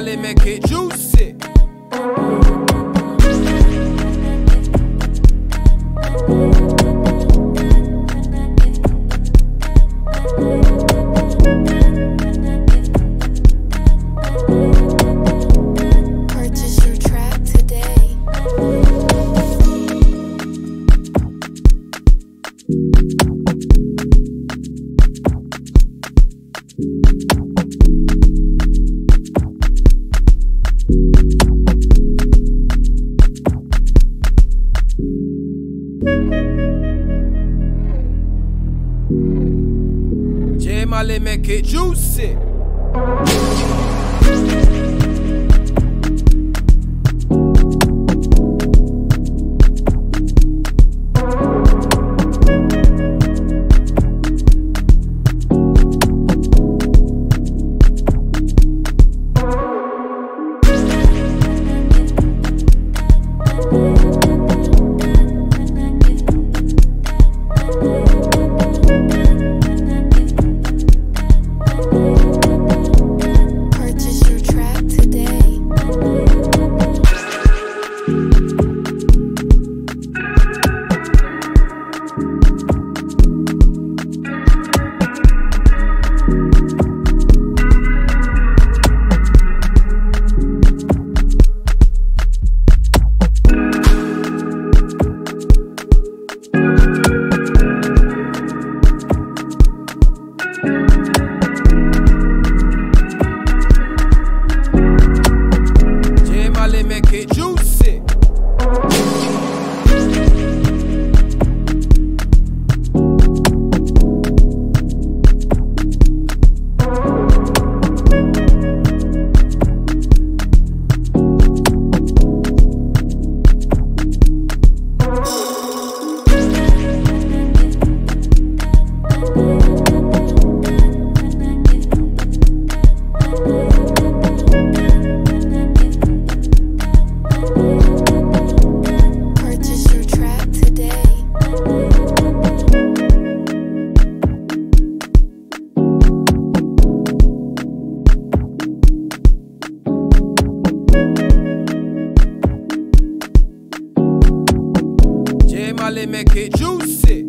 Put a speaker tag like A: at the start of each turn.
A: Let me get juice. J Mali make it juicy. Let me make it juicy.